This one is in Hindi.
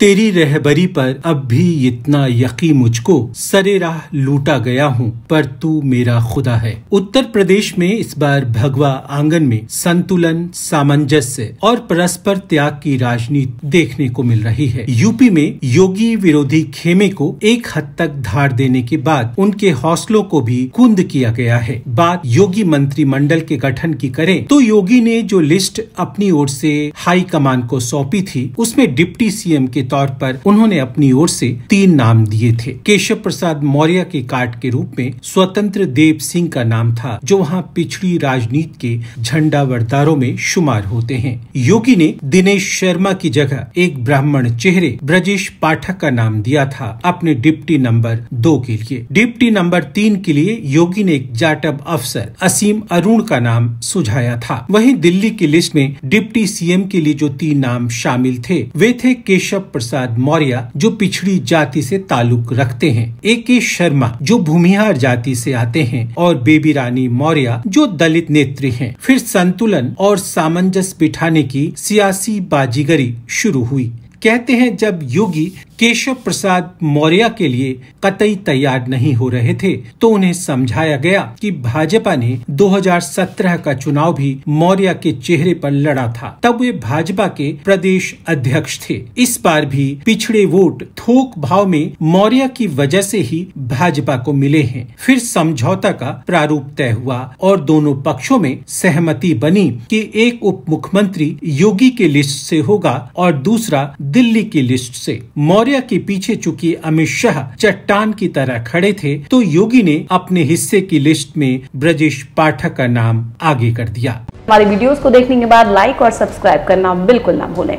तेरी रहबरी पर अब भी इतना यकी मुझको सरे राह लूटा गया हूँ, पर तू मेरा खुदा है। उत्तर प्रदेश में इस बार भगवा आँगन में संतुलन, सामंजस्य और परस्पर त्याग की राजनीति देखने को मिल रही है। यूपी में योगी विरोधी खेमे को एक हद तक धार देने के बाद उनके हौसलों को भी कुंद किया गया है। बात योगी मंत्रिमंडल के गठन की करें तो योगी ने जो लिस्ट अपनी ओर से हाई कमान को सौंपी थी, उसमें डिप्टी सीएम के तौर पर उन्होंने अपनी ओर से तीन नाम दिए थे। केशव प्रसाद मौर्य के कार्ड के रूप में स्वतंत्र देव सिंह का नाम था, जो वहाँ पिछड़ी राजनीति के झंडा वरदारों में शुमार होते हैं। योगी ने दिनेश शर्मा की जगह एक ब्राह्मण चेहरे ब्रजेश पाठक का नाम दिया था अपने डिप्टी नंबर दो के लिए। डिप्टी नंबर तीन के लिए योगी ने एक जाटब अफसर असीम अरुण का नाम सुझाया था। वहीं दिल्ली की लिस्ट में डिप्टी सीएम के लिए जो तीन नाम शामिल थे, वे थे केशव प्रसाद मौर्य जो पिछड़ी जाति से ताल्लुक रखते हैं। ए के शर्मा जो भूमिहार जाति से आते हैं और बेबी रानी मौर्य जो दलित नेत्री हैं। फिर संतुलन और सामंजस्य बिठाने की सियासी बाजीगरी शुरू हुई। कहते हैं जब योगी केशव प्रसाद मौर्य के लिए कतई तैयार नहीं हो रहे थे तो उन्हें समझाया गया कि भाजपा ने 2017 का चुनाव भी मौर्य के चेहरे पर लड़ा था। तब वे भाजपा के प्रदेश अध्यक्ष थे। इस बार भी पिछड़े वोट थोक भाव में मौर्य की वजह से ही भाजपा को मिले हैं। फिर समझौता का प्रारूप तय हुआ और दोनों पक्षों में सहमति बनी कि एक उप मुख्यमंत्री योगी के लिस्ट से होगा और दूसरा दिल्ली की लिस्ट से। मौर्य के पीछे चुकी अमित शाह चट्टान की तरह खड़े थे तो योगी ने अपने हिस्से की लिस्ट में ब्रजेश पाठक का नाम आगे कर दिया। हमारी वीडियोस को देखने के बाद लाइक और सब्सक्राइब करना बिल्कुल ना भूलें।